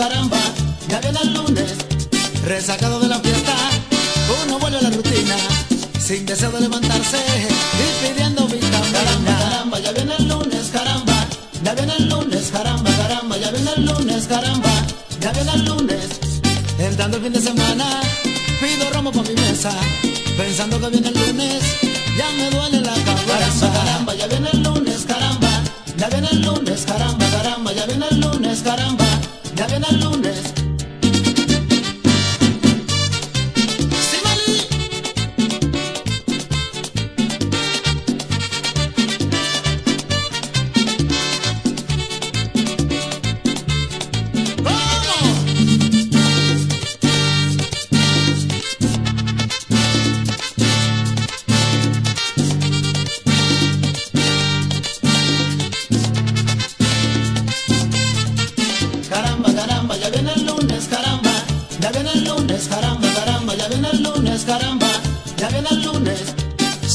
caramba, ya viene el lunes, resacado de la fiesta, uno vuelve a la rutina, sin deseo de levantarse y pidiendo vitamina. Caramba, caramba, ya viene el lunes, caramba, ya viene el lunes, caramba, caramba, ya viene el lunes, caramba, ya viene el lunes, entrando el fin de semana, pido romo para mi mesa, pensando que viene el lunes, ya me duele la cabeza. Caramba, caramba, ya viene el lunes, caramba, ya viene el lunes, caramba, caramba, ya viene el lunes, caramba, ya viene el lunes.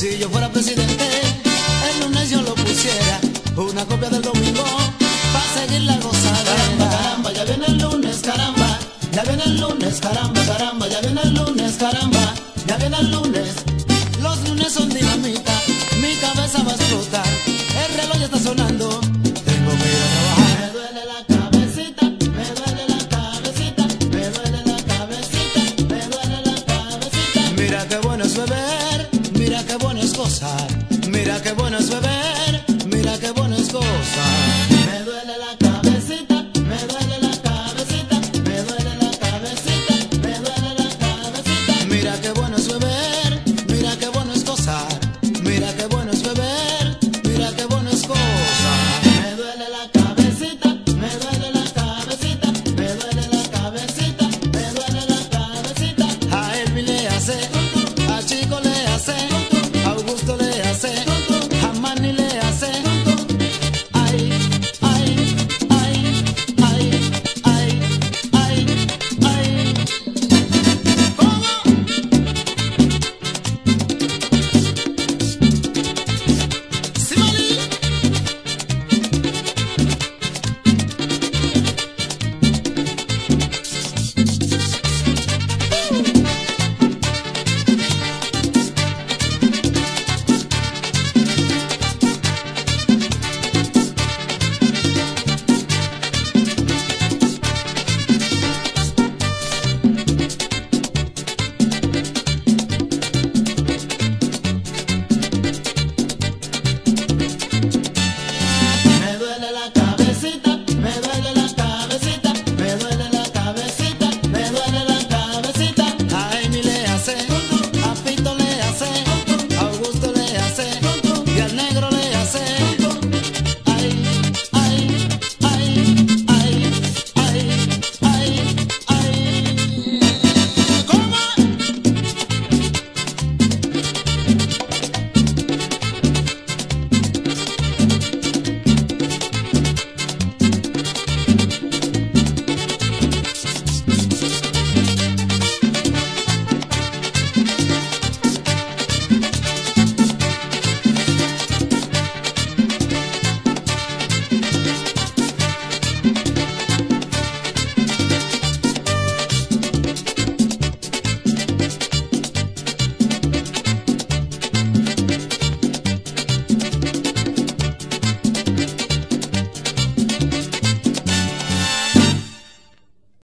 Si yo fuera presidente, el lunes yo lo pusiera, una copia del domingo, para seguir la gozada. Caramba, caramba, ya viene el lunes, caramba, ya viene el lunes, caramba, caramba, ya viene el lunes, caramba, ya viene el lunes. Los lunes son dinamita, mi cabeza va a explotar, el reloj ya está sonando, tengo que a trabajar. Me duele la cabecita, me duele la cabecita, me duele la cabecita, me duele la cabecita. Mira qué bueno es beber, mira qué bueno es beber, mira qué bueno es gozar.